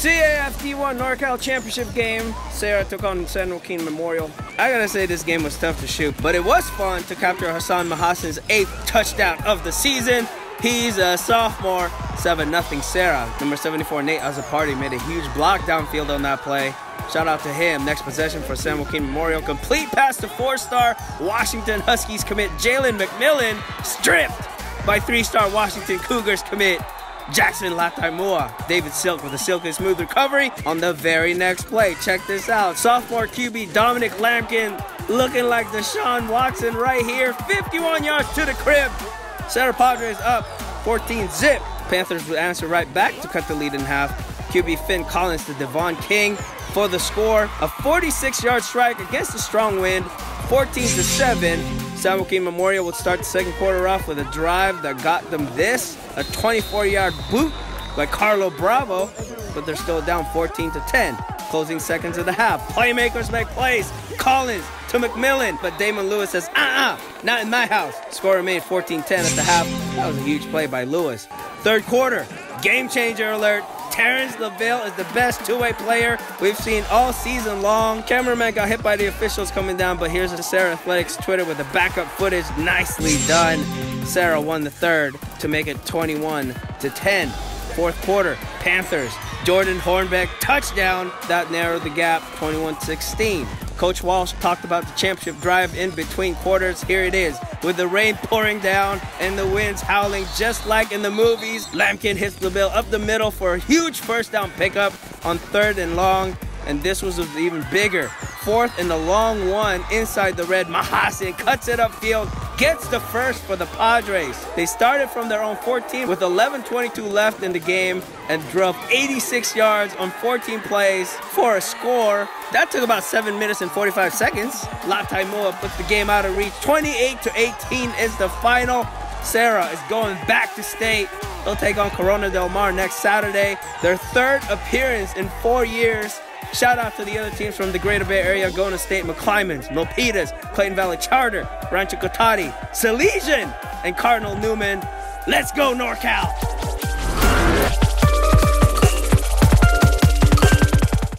CIF D1 NorCal Championship game. Serra took on San Joaquin Memorial. I gotta say this game was tough to shoot, but it was fun to capture Hasan Mahasin's eighth touchdown of the season. He's a sophomore, 7-0 Serra. Number 74, Nate Azzopardi, made a huge block downfield on that play. Shout out to him. Next possession for San Joaquin Memorial. Complete pass to four-star Washington Huskies commit Jalen McMillan. Stripped by three-star Washington Cougars commit Jackson Lataimua. David Silk with a silky smooth recovery on the very next play. Check this out. Sophomore QB Dominique Lampkin looking like Deshaun Watson right here. 51 yards to the crib. Serra Padres up 14 zip. Panthers would answer right back to cut the lead in half. QB Finn Collins to De'von King for the score. A 46 yard strike against a strong wind, 14 to 7. San Joaquin Memorial would start the second quarter off with a drive that got them this a 24 yard boot by Carlo Bravo, but they're still down 14 to 10. Closing seconds of the half. Playmakers make plays. Collins to McMillan, but Damon Lewis says, uh-uh, not in my house. Score remained 14-10 at the half. That was a huge play by Lewis. Third quarter, game changer alert. Terence Loville is the best two-way player we've seen all season long. Cameraman got hit by the officials coming down, but here's the Serra Athletics Twitter with the backup footage. Nicely done. Serra won the third to make it 21 to 10. Fourth quarter, Panthers. Jordan Hornbeck touchdown that narrowed the gap 21-16. Coach Walsh talked about the championship drive in between quarters. Here it is. With the rain pouring down and the winds howling just like in the movies, Lampkin hits the bill up the middle for a huge first down pickup on third and long. And this was even bigger. Fourth and the long one inside the red. Mahasin cuts it upfield, gets the first for the Padres. They started from their own 14 with 11.22 left in the game and drove 86 yards on 14 plays for a score. That took about 7 minutes and 45 seconds. Lataimua puts the game out of reach. 28 to 18 is the final. Serra is going back to state. They'll take on Corona Del Mar next Saturday. Their third appearance in four years. Shout out to the other teams from the Greater Bay Area, Gona State, McClymonds, Milpitas, Clayton Valley Charter, Rancho Cotati, Salesian, and Cardinal Newman. Let's go, NorCal!